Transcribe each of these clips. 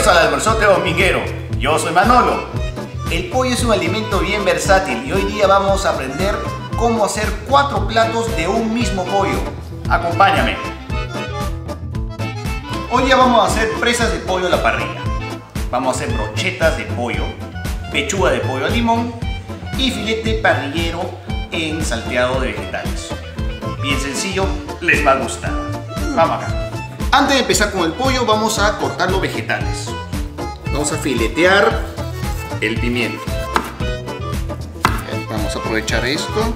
Bienvenidos al almuerzote dominguero. Yo soy Manolo. El pollo es un alimento bien versátil y hoy día vamos a aprender cómo hacer cuatro platos de un mismo pollo. Acompáñame. Hoy día vamos a hacer presas de pollo a la parrilla. Vamos a hacer brochetas de pollo, pechuga de pollo al limón y filete parrillero en salteado de vegetales. Bien sencillo, les va a gustar. Vamos acá. Antes de empezar con el pollo, vamos a cortar los vegetales. Vamos a filetear el pimiento. Vamos a aprovechar esto.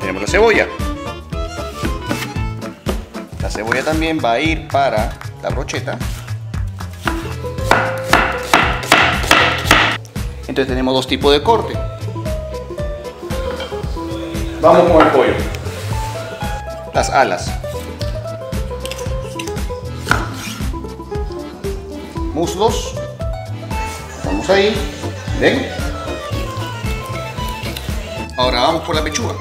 Tenemos la cebolla. La cebolla también va a ir para la brocheta. Entonces tenemos dos tipos de corte. Vamos con el pollo. Las alas. Muslos. Vamos ahí. ¿Ven? Ahora vamos por la pechuga.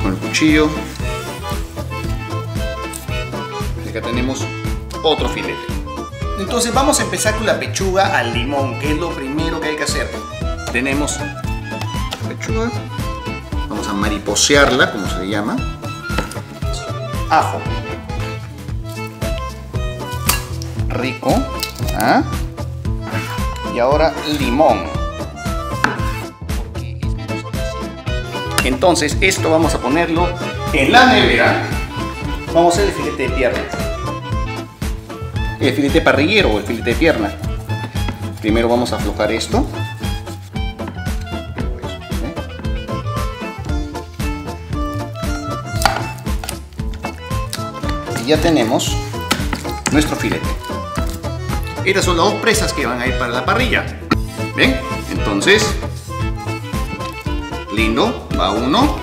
Con el cuchillo. Acá tenemos otro filete. Entonces vamos a empezar con la pechuga al limón, que es lo primero que hay que hacer. Tenemos la pechuga. Vamos a mariposearla, como se le llama. Ajo. Rico. ¿Ah? Y ahora limón. Entonces esto vamos a ponerlo en la nevera. Vamos a hacer el filete de pierna. El filete parrillero o el filete de pierna. Primero vamos a aflojar esto. Y ya tenemos nuestro filete. Estas son las dos presas que van a ir para la parrilla. ¿Ven? Entonces, lindo, va uno.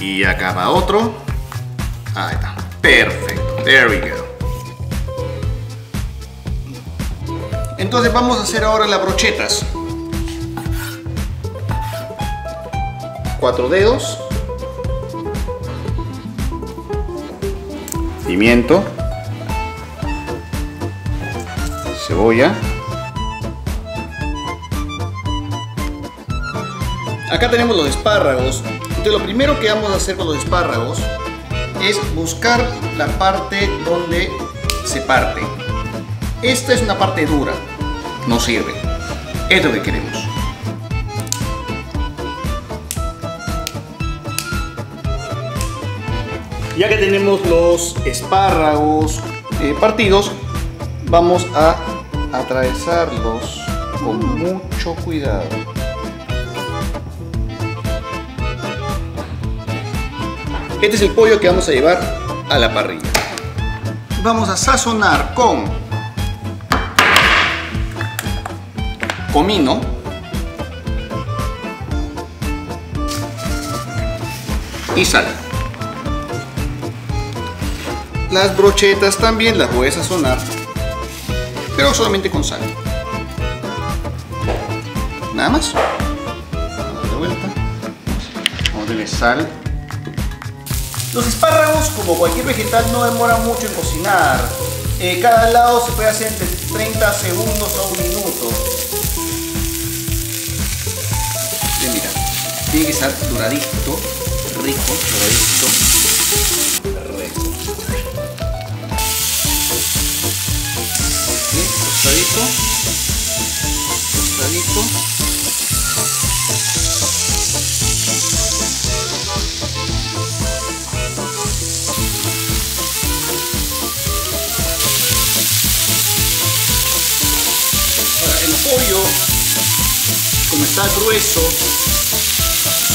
Y acá va otro. Ahí está. Perfecto. There we go. Entonces vamos a hacer ahora las brochetas. Cuatro dedos. Pimiento. Cebolla. Acá tenemos los espárragos. Entonces lo primero que vamos a hacer con los espárragos es buscar la parte donde se parte. Esta es una parte dura, no sirve. Es lo que queremos. Ya que tenemos los espárragos eh, partidos, vamos a atravesarlos con mucho cuidado. Este es el pollo que vamos a llevar a la parrilla. Vamos a sazonar con comino, y sal. Las brochetas también las voy a sazonar, pero solamente con sal. Nada más. Vamos de vuelta. Vamos a darle sal los espárragos, como cualquier vegetal, no demoran mucho en cocinar. Eh, cada lado se puede hacer entre 30 segundos a un minuto. Bien, mira, tiene que estar doradito, rico, doradito. Tostadito. Tostadito. pollo, como está grueso,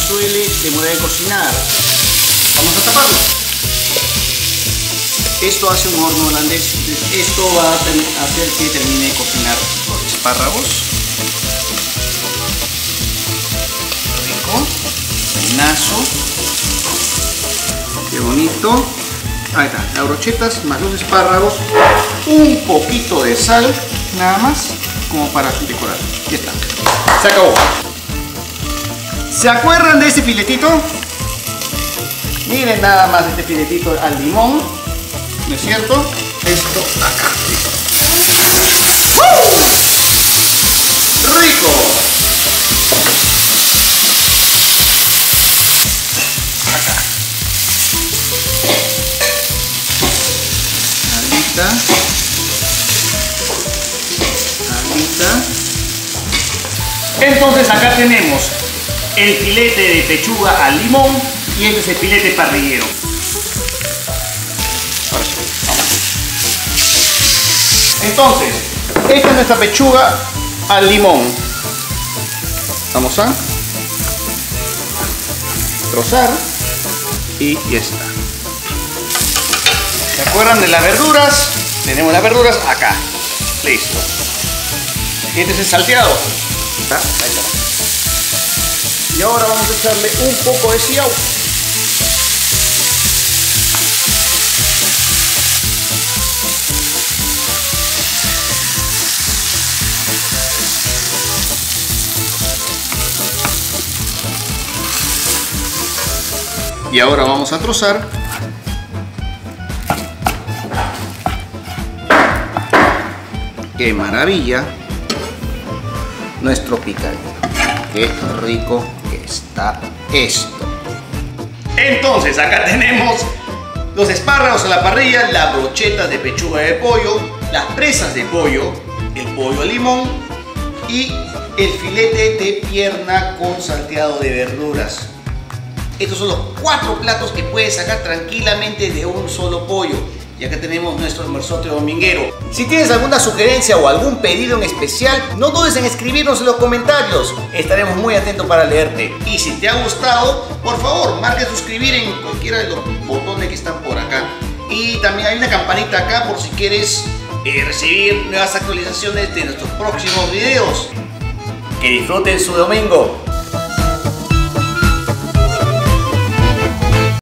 suele demorar en cocinar. Vamos a taparlo. Esto hace un horno holandés, esto va a hacer que termine de cocinar los espárragos. Rico, peinazo, qué bonito. Ahí está, las brochetas más los espárragos, un poquito de sal, nada más como para decorar. Ya está. Se acabó. ¿Se acuerdan de este filetito? Miren nada más este filetito al limón. ¿No es cierto? Esto acá. ¡Rico! Acá. Alita. Alita. Entonces acá tenemos el filete de pechuga al limón y este es el filete parrillero. Entonces, esta es nuestra pechuga al limón. Vamos a trozar y ya está. ¿Se acuerdan de las verduras? Tenemos las verduras acá. Listo. Este es el salteado. Y ahora vamos a echarle un poco de siau. Y ahora vamos a trozar. ¡Qué maravilla! Nuestro picadillo. ¡Qué rico que está esto! Entonces, acá tenemos los espárragos a la parrilla, la brocheta de pechuga de pollo, las presas de pollo, el pollo al limón y el filete de pierna con salteado de verduras. Estos son los cuatro platos que puedes sacar tranquilamente de un solo pollo. Y acá tenemos nuestro almuerzote dominguero. Si tienes alguna sugerencia o algún pedido en especial, no dudes en escribirnos en los comentarios. Estaremos muy atentos para leerte. Y si te ha gustado, por favor, marque suscribir en cualquiera de los botones que están por acá. Y también hay una campanita acá por si quieres eh, recibir nuevas actualizaciones de nuestros próximos videos. Que disfruten su domingo.